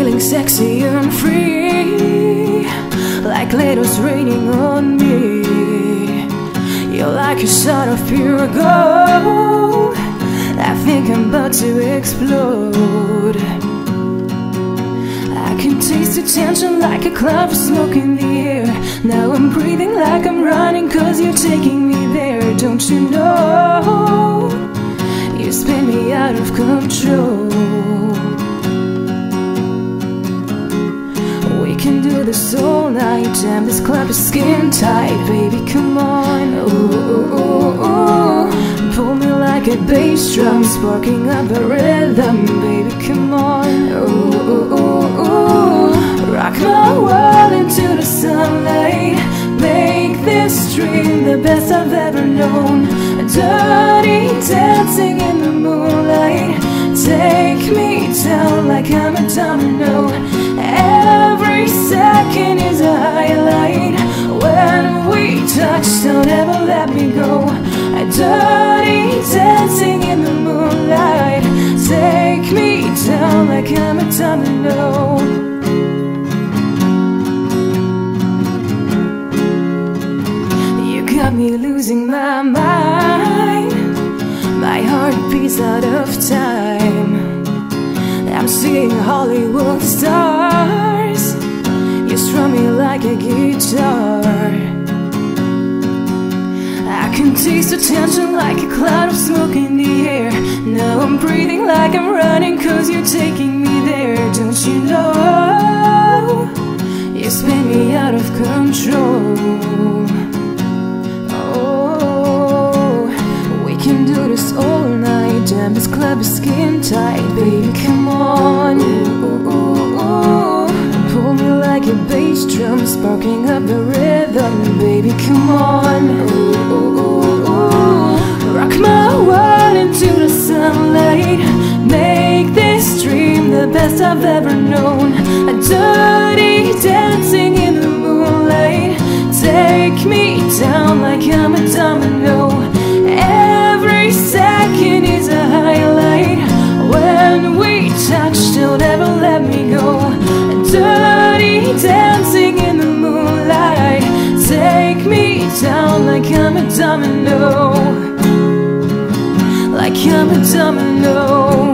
feeling sexy and free Like latest raining on me. You're like a shot of pure gold I think I'm about to explode. I can taste the tension like a cloud of smoke in the air. Now I'm breathing like I'm running cause you're taking me there Don't you know? You spin me out of control can do this all night Damn, this club is skin tight Baby, come on ooh, ooh, ooh. Pull me like a bass drum Sparking up a rhythm Baby, come on. Rock my world into the sunlight Make this dream the best I've ever known Dirty dancing in the moonlight Take me down like I'm a domino don't let me go. I Dirty dancing in the moonlight. Take me down like I'm a domino. You got me losing my mind. My heart beats out of time. I'm seeing Hollywood stars. You strum me like a guitar can taste the tension like a cloud of smoke in the air. Now I'm breathing like I'm running cause you're taking me there. Don't you know? You spin me out of control. Oh, we can do this all night. Damn, this club is skin tight Baby, come on. Ooh, ooh, ooh. Pull me like a bass drum Sparking up the rhythm Baby, come on best I've ever known. A dirty dancing in the moonlight. Take me down like I'm a domino. Every second is a highlight. When we touch, don't ever let me go. Dirty dancing in the moonlight. Take me down like I'm a domino. Like I'm a domino